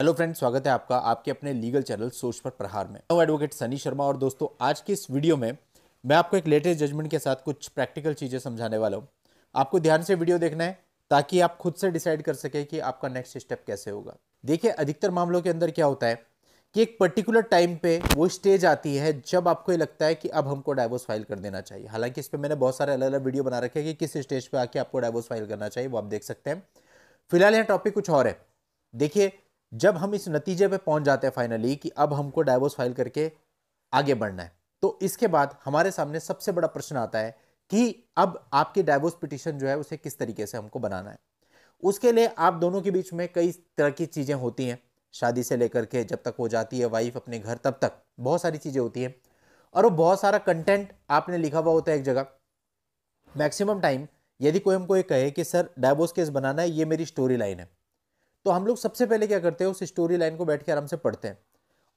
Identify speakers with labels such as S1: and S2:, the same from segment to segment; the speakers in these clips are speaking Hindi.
S1: हेलो फ्रेंड्स, स्वागत है आपका आपके अपने लीगल चैनल सोच पर प्रहार में। मैं एडवोकेट सनी शर्मा और दोस्तों, आज की इस वीडियो में मैं आपको एक लेटेस्ट जजमेंट के साथ कुछ प्रैक्टिकल चीज़ें समझाने वाला हूँ। आपको ध्यान से वीडियो देखना है, ताकि आप खुद से डिसाइड कर सके कि आपका नेक्स्ट स्टेप कैसे होगा। देखिए, अधिकतर मामलों के अंदर क्या होता है कि एक पर्टिकुलर टाइम पे वो स्टेज आती है जब आपको ये लगता है कि अब हमको डाइवोर्स फ़ाइल कर देना चाहिए। हालाँकि इस पर मैंने बहुत सारे अलग अलग वीडियो बना रखे कि किस स्टेज पे आके आपको डाइवोर्स फ़ाइल करना चाहिए, वो आप देख सकते हैं। फ़िलहाल यहाँ टॉपिक कुछ और है। देखिए जब हम इस नतीजे पे पहुँच जाते हैं फाइनली कि अब हमको डाइवोर्स फ़ाइल करके आगे बढ़ना है तो इसके बाद हमारे सामने सबसे बड़ा प्रश्न आता है कि अब आपकी डाइवोर्स पिटिशन जो है उसे किस तरीके से हमको बनाना है। उसके लिए आप दोनों के बीच में कई तरह की चीज़ें होती हैं, शादी से लेकर के जब तक हो जाती है वाइफ अपने घर तब तक, बहुत सारी चीज़ें होती हैं। और वो बहुत सारा कंटेंट आपने लिखा हुआ होता है एक जगह। मैक्सिमम टाइम यदि कोई हमको ये कहे कि, सर डाइवोर्स केस बनाना है, ये मेरी स्टोरी लाइन है। तो हम लोग सबसे पहले क्या करते हैं, उस स्टोरी लाइन को बैठ के आराम से पढ़ते हैं।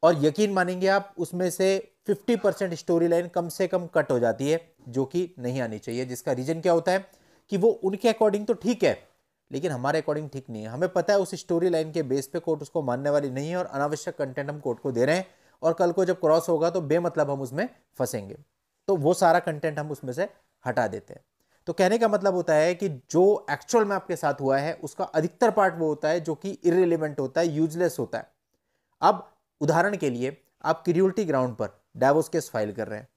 S1: और यकीन मानेंगे आप, उसमें से 50 परसेंट स्टोरी लाइन कम से कम कट हो जाती है, जो कि नहीं आनी चाहिए, जिसका रीजन क्या होता है कि वो उनके अकॉर्डिंग तो ठीक है, लेकिन हमारे अकॉर्डिंग ठीक नहीं है। हमें पता है उस स्टोरी लाइन के बेस पे कोर्ट उसको मानने वाली नहीं है और अनावश्यक कंटेंट हम कोर्ट को दे रहे हैं और कल को जब क्रॉस होगा तो बेमतलब हम उसमें फंसेंगे। तो वो सारा कंटेंट हम उसमें से हटा देते हैं। तो कहने का मतलब होता है कि जो एक्चुअल में आपके साथ हुआ है, उसका अधिकतर पार्ट वो होता है जो कि इरेलीवेंट होता है यूजलेस होता है। अब उदाहरण के लिए, आप क्रियोलिटी ग्राउंड पर डाइवोर्स केस फ़ाइल कर रहे हैं।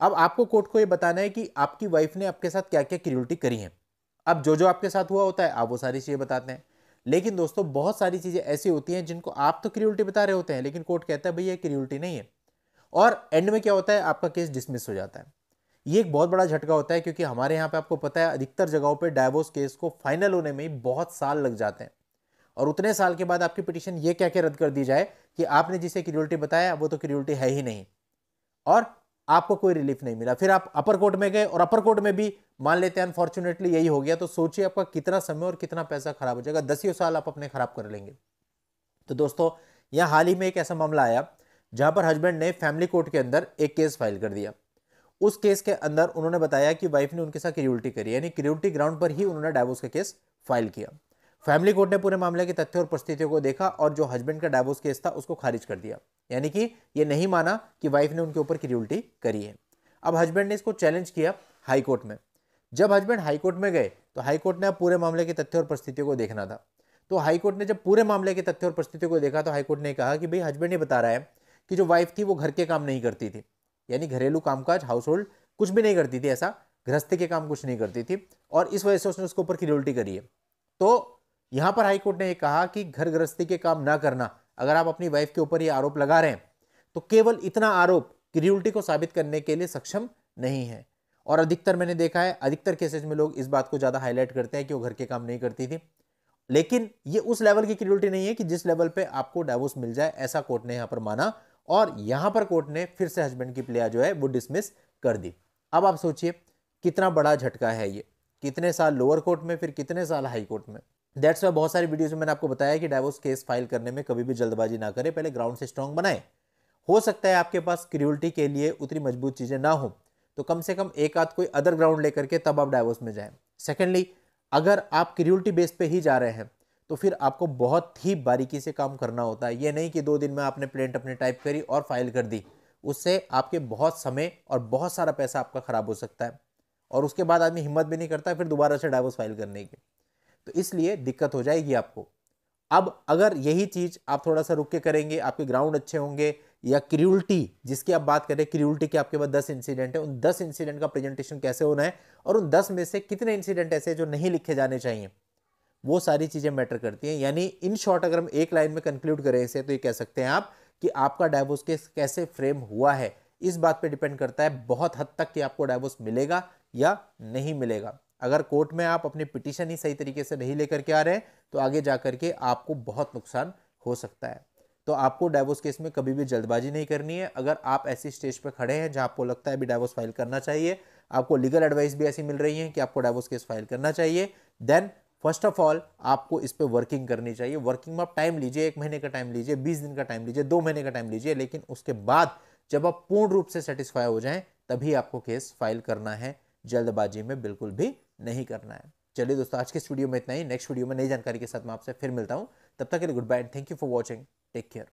S1: अब आपको कोर्ट को ये बताना है कि आपकी वाइफ ने आपके साथ क्या क्या क्रियोलिटी करी है। अब जो जो आपके साथ हुआ होता है, आप वो सारी चीज़ें बताते हैं। लेकिन दोस्तों, बहुत सारी चीज़ें ऐसी होती हैं जिनको आप तो क्रियोलिटी बता रहे होते हैं, लेकिन कोर्ट कहता है, भैया क्रियोलिटी नहीं है। और एंड में क्या होता है, आपका केस डिसमिस हो जाता है। ये एक बहुत बड़ा झटका होता है क्योंकि हमारे यहाँ पे आपको पता है, अधिकतर जगहों पे डाइवोर्स केस को फाइनल होने में ही बहुत साल लग जाते हैं। और उतने साल के बाद आपकी पिटीशन ये क्या क्या रद्द कर दी जाए कि आपने जिसे क्रियोलिटी बताया, वो तो क्रियोलिटी है ही नहीं। और आपको कोई रिलीफ नहीं मिला। फिर आप अपर कोर्ट में गए और अपर कोर्ट में भी मान लेते हैं अनफॉर्चुनेटली यही हो गया। तो सोचिए आपका कितना समय और कितना पैसा खराब हो जाएगा। दसियों साल आप अपने खराब कर लेंगे। तो दोस्तों, यहाँ हाल ही में एक ऐसा मामला आया, जहाँ पर हस्बैंड ने फैमिली कोर्ट के अंदर एक केस फ़ाइल कर दिया। उस केस के अंदर उन्होंने बताया कि वाइफ ने उनके साथ क्रियोलिटी करी यानी क्रियोलिटी ग्राउंड पर ही उन्होंने डाइवोर्स का केस फ़ाइल किया। फैमिली कोर्ट ने पूरे मामले के तथ्य और परिस्थितियों को देखा और जो हस्बैंड का डाइवोर्स केस था उसको खारिज कर दिया। यानी कि ये नहीं माना कि वाइफ ने उनके ऊपर क्रियोलिटी करी है। अब हस्बैंड ने इसको चैलेंज किया हाईकोर्ट में। जब हस्बैंड हाईकोर्ट में गए तो हाईकोर्ट ने अब पूरे मामले के तथ्य और परिस्थितियों को देखना था। तो हाईकोर्ट ने जब पूरे मामले के तथ्य और परिस्थितियों को देखा तो हाईकोर्ट ने कहा कि भाई हस्बैंड ये बता रहा है कि जो वाइफ थी, वो घर के काम नहीं करती थी। यानी घरेलू कामकाज हाउस होल्ड कुछ भी नहीं करती थी ऐसा, गृहस्थी के काम कुछ नहीं करती थी और इस वजह से उसने उसके ऊपर क्रियोलिटी करी है। तो यहाँ पर हाईकोर्ट ने यह कहा कि घर गृहस्थी के काम ना करना, अगर आप अपनी वाइफ के ऊपर ये आरोप लगा रहे हैं तो केवल इतना आरोप क्रियोलिटी को साबित करने के लिए सक्षम नहीं है। और अधिकतर मैंने देखा है, अधिकतर केसेज में लोग इस बात को ज़्यादा हाईलाइट करते हैं कि वो घर के काम नहीं करती थी। लेकिन ये उस लेवल की क्रियोलिटी नहीं है कि जिस लेवल पे आपको डाइवोर्स मिल जाए, ऐसा कोर्ट ने यहाँ पर माना। और यहाँ पर कोर्ट ने फिर से हस्बैंड की प्लेयर जो है, वो डिसमिस कर दी। अब आप सोचिए, कितना बड़ा झटका है ये। कितने साल लोअर कोर्ट में, फिर कितने साल हाई कोर्ट में। दैट्स वाई बहुत सारी वीडियोज़ में मैंने आपको बताया कि डाइवोर्स केस फ़ाइल करने में कभी भी जल्दबाजी ना करें, पहले ग्राउंड से स्ट्रांग बनाए। हो सकता है आपके पास क्रियोलिटी के लिए उतनी मज़बूत चीज़ें ना हो तो कम से कम एक आध कोई अदर ग्राउंड लेकर के तब आप डाइवोर्स में जाएँ। सेकेंडली अगर आप क्रियोलिटी बेस पे ही जा रहे हैं तो फिर आपको बहुत ही बारीकी से काम करना होता है। ये नहीं कि दो दिन में आपने प्लेंट अपने टाइप करी और फ़ाइल कर दी। उससे आपके बहुत समय और बहुत सारा पैसा आपका खराब हो सकता है और उसके बाद आदमी हिम्मत भी नहीं करता फिर दोबारा से डाइवोर्स फ़ाइल करने की। तो इसलिए दिक्कत हो जाएगी आपको। अब अगर यही चीज़ आप थोड़ा सा रुक के करेंगे, आपके ग्राउंड अच्छे होंगे या क्रियोलिटी, जिसकी आप बात करें, क्रियोलिटी के आपके पास दस इंसिडेंट है, उन दस इंसिडेंट का प्रेजेंटेशन कैसे होना है और उन दस में से कितने इंसिडेंट ऐसे जो नहीं लिखे जाने चाहिए? वो सारी चीज़ें मैटर करती हैं। यानी इन शॉर्ट अगर हम एक लाइन में कंक्लूड करें इसे तो ये कह सकते हैं आप कि आपका डाइवोर्स केस कैसे फ्रेम हुआ है। इस बात पे डिपेंड करता है बहुत हद तक कि आपको डाइवोर्स मिलेगा या नहीं मिलेगा। अगर कोर्ट में आप अपनी पिटिशन ही सही तरीके से नहीं लेकर के आ रहे हैं तो आगे जा करके आपको बहुत नुकसान हो सकता है। तो आपको डाइवोर्स केस में कभी भी जल्दबाजी नहीं करनी है। अगर आप ऐसी स्टेज पर खड़े हैं जहाँ आपको लगता है अभी डाइवोर्स फ़ाइल करना चाहिए, आपको लीगल एडवाइस भी ऐसी मिल रही है कि आपको डाइवोर्स केस फ़ाइल करना चाहिए देन फ़र्स्ट ऑफ़ ऑल आपको इस पर वर्किंग करनी चाहिए। वर्किंग में आप टाइम लीजिए, एक महीने का टाइम लीजिए, बीस दिन का टाइम लीजिए, दो महीने का टाइम लीजिए, लेकिन उसके बाद जब आप पूर्ण रूप से सेटिस्फाई हो जाएँ, तभी आपको केस फ़ाइल करना है। जल्दबाजी में बिल्कुल भी नहीं करना है। चलिए दोस्तों, आज के स्टूडियो में इतना ही। नेक्स्ट वीडियो में नई जानकारी के साथ मैं आपसे फिर मिलता हूँ। तब तक के लिए goodbye thank you for watching take care